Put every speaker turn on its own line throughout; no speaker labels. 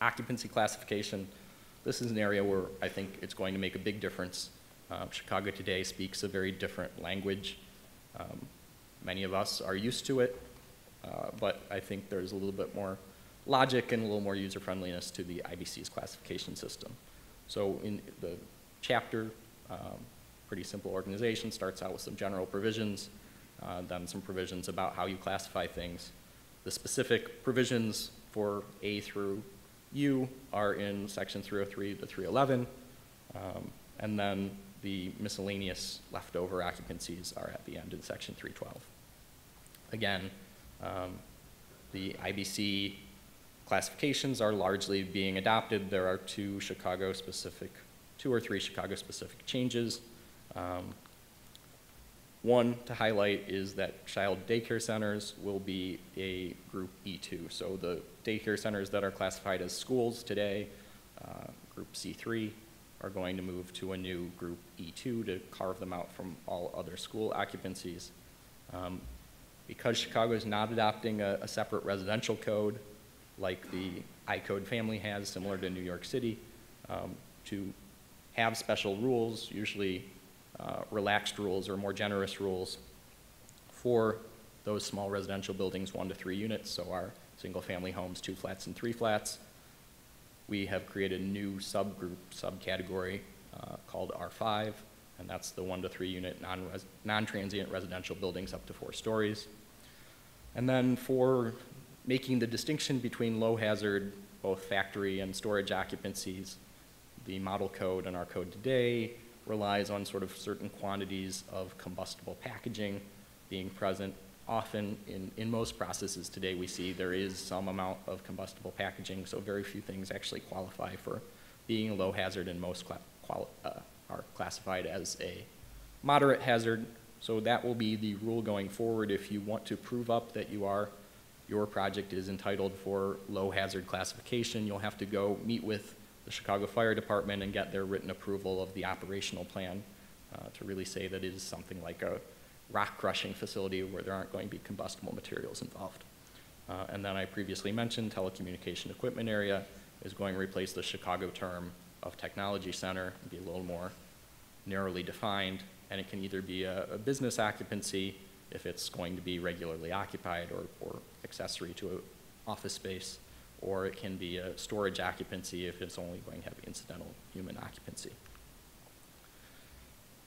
occupancy classification. This is an area where I think it's going to make a big difference. Uh, Chicago today speaks a very different language. Um, many of us are used to it, uh, but I think there's a little bit more logic and a little more user friendliness to the IBC's classification system. So in the chapter, um, pretty simple organization, starts out with some general provisions, uh, then some provisions about how you classify things. The specific provisions for A through U are in section 303 to 311, um, and then the miscellaneous leftover occupancies are at the end in section 312. Again, um, the IBC classifications are largely being adopted. There are two Chicago-specific, two or three Chicago-specific changes. Um, one to highlight is that child daycare centers will be a group E2. So the daycare centers that are classified as schools today, uh, group C3, are going to move to a new group E2 to carve them out from all other school occupancies. Um, because Chicago is not adopting a, a, separate residential code like the I-code family has, similar to New York City, um, to have special rules, usually uh, relaxed rules or more generous rules for those small residential buildings, one to three units, so our single family homes, two flats and three flats. We have created a new subgroup, subcategory uh, called R5, and that's the one to three unit non-transient non residential buildings up to four stories. And then for making the distinction between low hazard, both factory and storage occupancies, the model code and our code today relies on sort of certain quantities of combustible packaging being present. Often in, in most processes today we see there is some amount of combustible packaging, so very few things actually qualify for being a low hazard and most uh, are classified as a moderate hazard. So that will be the rule going forward if you want to prove up that you are, your project is entitled for low hazard classification, you'll have to go meet with the Chicago Fire Department and get their written approval of the operational plan uh, to really say that it is something like a rock crushing facility where there aren't going to be combustible materials involved. Uh, and then I previously mentioned telecommunication equipment area is going to replace the Chicago term of technology center and be a little more narrowly defined. And it can either be a, a business occupancy if it's going to be regularly occupied or, or accessory to an office space, or it can be a storage occupancy if it's only going to have incidental human occupancy.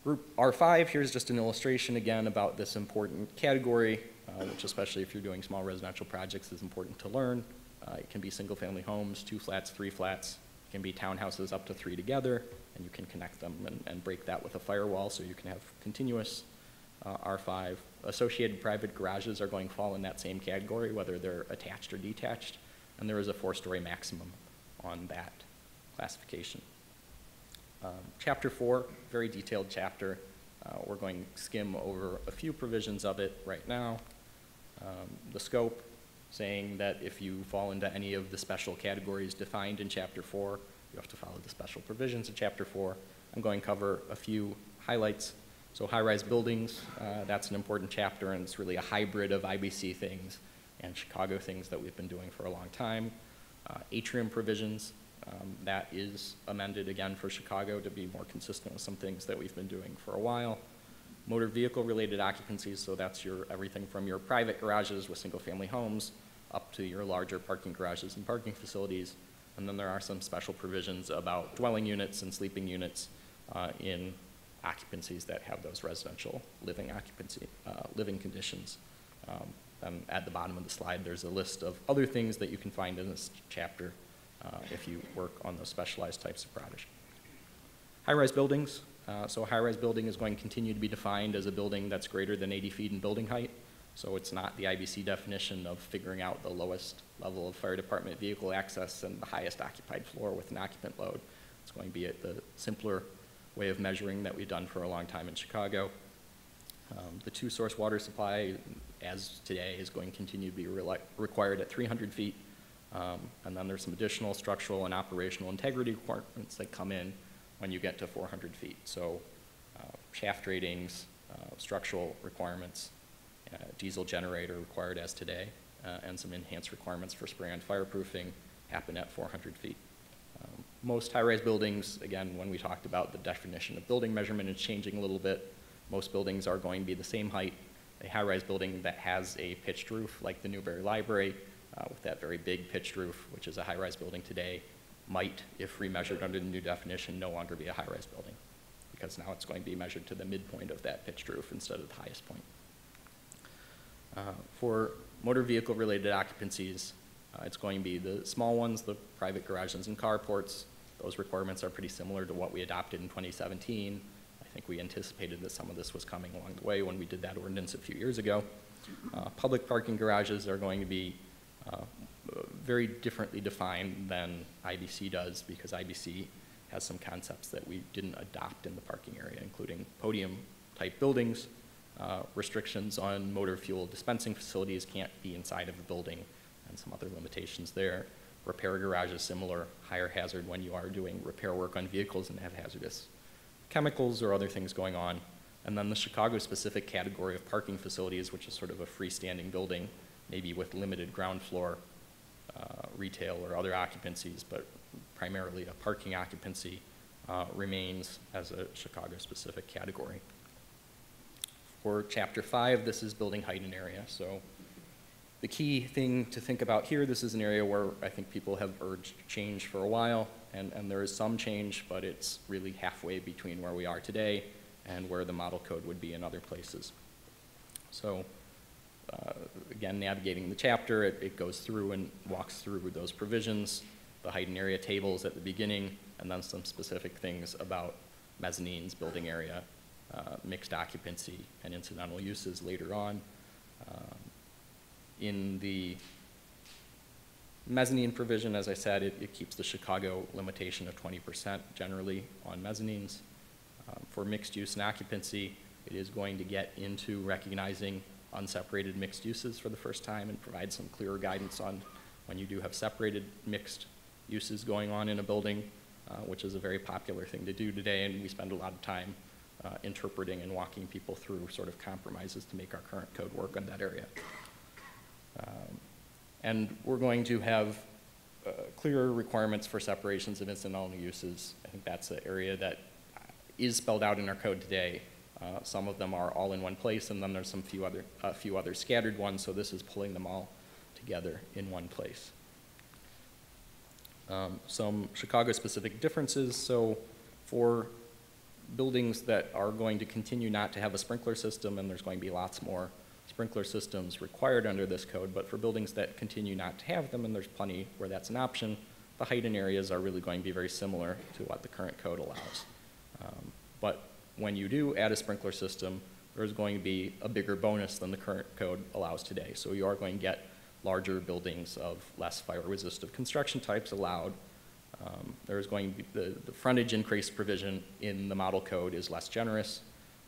Group R5, here's just an illustration again about this important category, uh, which especially if you're doing small residential projects is important to learn. Uh, it can be single family homes, two flats, three flats. It can be townhouses up to three together, and you can connect them and, and break that with a firewall so you can have continuous uh, R5. Associated private garages are going to fall in that same category, whether they're attached or detached and there is a four-story maximum on that classification. Um, chapter four, very detailed chapter. Uh, we're going to skim over a few provisions of it right now. Um, the scope, saying that if you fall into any of the special categories defined in chapter four, you have to follow the special provisions of chapter four. I'm going to cover a few highlights. So high-rise buildings, uh, that's an important chapter, and it's really a hybrid of IBC things and Chicago things that we've been doing for a long time. Uh, atrium provisions, um, that is amended again for Chicago to be more consistent with some things that we've been doing for a while. Motor vehicle related occupancies, so that's your everything from your private garages with single family homes up to your larger parking garages and parking facilities. And then there are some special provisions about dwelling units and sleeping units uh, in occupancies that have those residential living occupancy, uh, living conditions. Um, at the bottom of the slide, there's a list of other things that you can find in this chapter uh, if you work on those specialized types of projects. High-rise buildings. Uh, so a high-rise building is going to continue to be defined as a building that's greater than 80 feet in building height. So it's not the IBC definition of figuring out the lowest level of fire department vehicle access and the highest occupied floor with an occupant load. It's going to be a, the simpler way of measuring that we've done for a long time in Chicago. Um, the two source water supply as today, is going to continue to be re required at 300 feet. Um, and then there's some additional structural and operational integrity requirements that come in when you get to 400 feet. So uh, shaft ratings, uh, structural requirements, uh, diesel generator required as today, uh, and some enhanced requirements for spray on fireproofing, happen at 400 feet. Um, Most high-rise buildings, again, when we talked about the definition of building measurement, is changing a little bit. Most buildings are going to be the same height. A high-rise building that has a pitched roof, like the Newberry Library, uh, with that very big pitched roof, which is a high-rise building today, might, if remeasured under the new definition, no longer be a high-rise building, because now it's going to be measured to the midpoint of that pitched roof instead of the highest point. Uh, For motor vehicle-related occupancies, uh, it's going to be the small ones, the private garages and carports. Those requirements are pretty similar to what we adopted in 2017. I think we anticipated that some of this was coming along the way when we did that ordinance a few years ago. Uh, Public parking garages are going to be uh, very differently defined than IBC does because IBC has some concepts that we didn't adopt in the parking area, including podium-type buildings, uh, restrictions on motor fuel dispensing facilities can't be inside of a building, and some other limitations there. Repair garages, similar, higher hazard when you are doing repair work on vehicles and have hazardous chemicals or other things going on. And then the Chicago-specific category of parking facilities, which is sort of a freestanding building, maybe with limited ground floor uh, retail or other occupancies, but primarily a parking occupancy, uh, remains as a Chicago-specific category. For Chapter 5, this is building height and area. So the key thing to think about here, this is an area where I think people have urged change for a while, and, and there is some change, but it's really halfway between where we are today and where the model code would be in other places. So uh, again, navigating the chapter, it, it goes through and walks through those provisions, the height and area tables at the beginning, and then some specific things about mezzanines, building area, uh, mixed occupancy, and incidental uses later on. Um, In the mezzanine provision, as I said, it, it keeps the Chicago limitation of 20% generally on mezzanines. Um, For mixed use and occupancy, it is going to get into recognizing unseparated mixed uses for the first time and provide some clearer guidance on when you do have separated mixed uses going on in a building, uh, which is a very popular thing to do today, and we spend a lot of time uh, interpreting and walking people through sort of compromises to make our current code work on that area. Um, And we're going to have uh, clearer requirements for separations of incidental uses. I think that's an area that is spelled out in our code today. Uh, Some of them are all in one place, and then there's some few other, a few other scattered ones, so this is pulling them all together in one place. Um, Some Chicago-specific differences, so for buildings that are going to continue not to have a sprinkler system, and there's going to be lots more sprinkler systems required under this code, but for buildings that continue not to have them, and there's plenty where that's an option, the height and areas are really going to be very similar to what the current code allows. Um, But when you do add a sprinkler system, there's going to be a bigger bonus than the current code allows today. So you are going to get larger buildings of less fire-resistive construction types allowed. Um, There's going to be, the, the frontage increase provision in the model code is less generous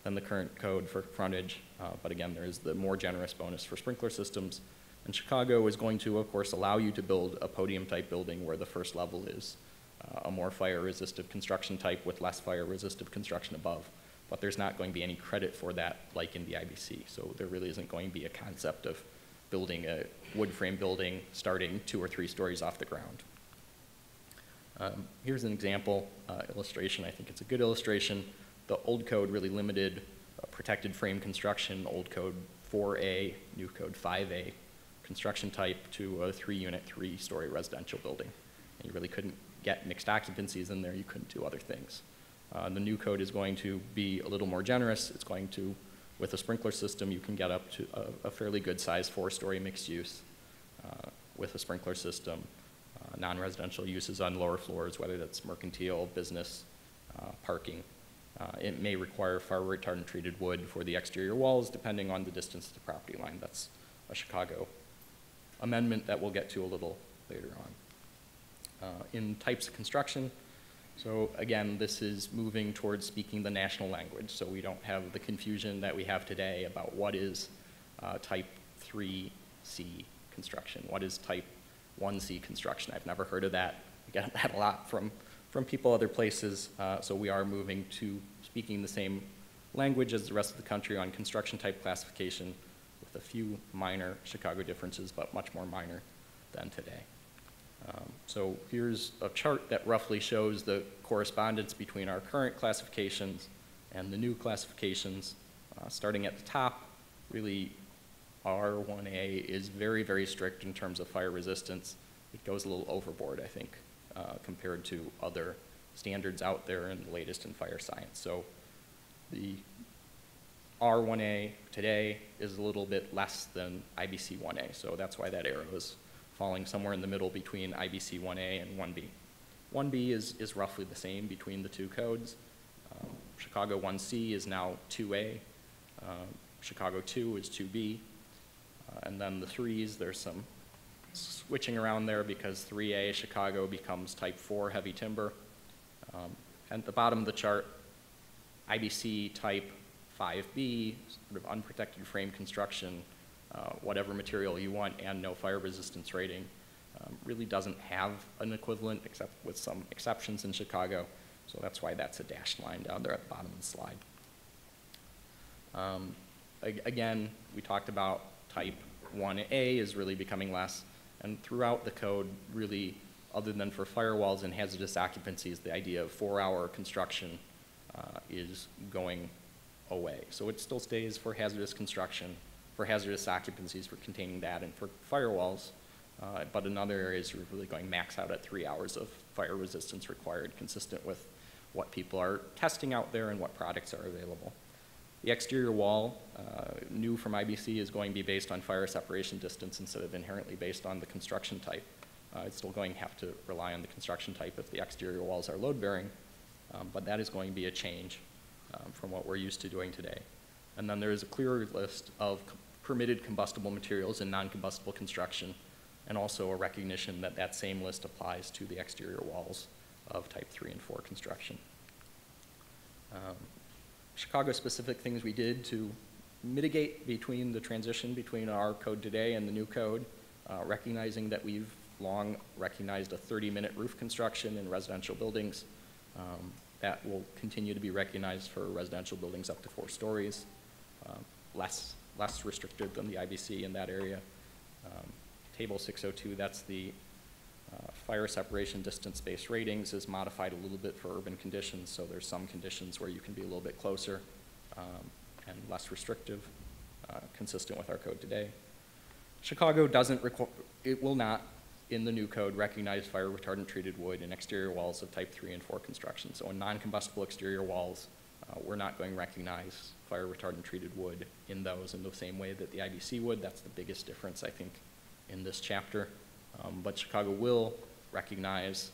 than the current code for frontage, uh, but again, there is the more generous bonus for sprinkler systems. And Chicago is going to, of course, allow you to build a podium-type building where the first level is a more fire-resistive construction type with less fire-resistive construction above. But there's not going to be any credit for that like in the IBC. So there really isn't going to be a concept of building a wood frame building starting two or three stories off the ground. Um, Here's an example uh, illustration. I think it's a good illustration. The old code really limited uh, protected frame construction, old code 4A, new code 5A, construction type to a three-unit, three-story residential building. And you really couldn't get mixed occupancies in there, you couldn't do other things. Uh, The new code is going to be a little more generous. It's going to, with a sprinkler system, you can get up to a- a fairly good size four-story mixed use uh, with a sprinkler system. Uh, Non-residential uses on lower floors, whether that's mercantile, business, uh, parking. Uh, It may require fire retardant treated wood for the exterior walls, depending on the distance to the property line. That's a Chicago amendment that we'll get to a little later on. Uh, In types of construction, so again, this is moving towards speaking the national language, so we don't have the confusion that we have today about what is uh, type 3C construction, what is type 1C construction. I've never heard of that. I get that a lot from, from people other places, uh, so we are moving to speaking the same language as the rest of the country on construction type classification with a few minor Chicago differences, but much more minor than today. Um, So here's a chart that roughly shows the correspondence between our current classifications and the new classifications. Uh, Starting at the top, really, R1A is very, very strict in terms of fire resistance. It goes a little overboard, I think, uh, compared to other standards out there and the latest in fire science. So the R1A today is a little bit less than IBC 1A, so that's why that arrow is falling somewhere in the middle between IBC 1A and 1B. 1B is, is roughly the same between the two codes. Um, Chicago 1C is now 2A. Um, Chicago 2 is 2B. Uh, and then the threes, there's some switching around there because 3A Chicago becomes type 4 heavy timber. Um, and at the bottom of the chart, IBC type 5B, sort of unprotected frame construction, uh, whatever material you want, and no fire resistance rating, um, really doesn't have an equivalent except with some exceptions in Chicago. So that's why that's a dashed line down there at the bottom of the slide. Um, ag- Again, we talked about type 1A is really becoming less, and throughout the code, really, other than for firewalls and hazardous occupancies, the idea of four-hour construction uh, is going away. So it still stays for hazardous construction, for hazardous occupancies, for containing that, and for firewalls, uh, but in other areas, we're really going max out at three hours of fire resistance required, consistent with what people are testing out there and what products are available. The exterior wall, uh, new from IBC, is going to be based on fire separation distance instead of inherently based on the construction type. Uh, It's still going to have to rely on the construction type if the exterior walls are load-bearing, um, but that is going to be a change um, from what we're used to doing today. And then there is a clearer list of permitted combustible materials in non-combustible construction, and also a recognition that that same list applies to the exterior walls of type 3 and 4 construction. Um, Chicago-specific things we did to mitigate between the transition between our code today and the new code, uh, recognizing that we've long recognized a 30-minute roof construction in residential buildings. Um, That will continue to be recognized for residential buildings up to four stories, um, less, less restrictive than the IBC in that area. Um, Table 602, that's the uh, Fire separation distance-based ratings is modified a little bit for urban conditions, so there's some conditions where you can be a little bit closer um, and less restrictive, uh, consistent with our code today. Chicago doesn't require, it will not, in the new code, recognize fire retardant treated wood in exterior walls of type 3 and 4 construction. So in non-combustible exterior walls, uh, we're not going to recognize fire retardant treated wood in those in the same way that the IBC would. That's the biggest difference, I think, in this chapter. Um, But Chicago will recognize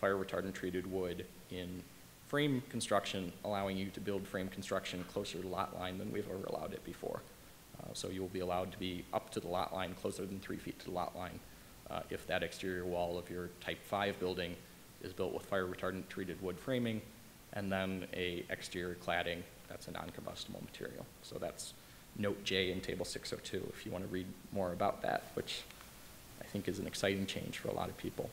fire retardant treated wood in frame construction, allowing you to build frame construction closer to lot line than we've ever allowed it before. Uh, So you will be allowed to be up to the lot line, closer than three feet to the lot line, uh, if that exterior wall of your type five building is built with fire retardant treated wood framing, and then a exterior cladding that's a non-combustible material. So that's note J in table 602, if you want to read more about that, which I think is an exciting change for a lot of people.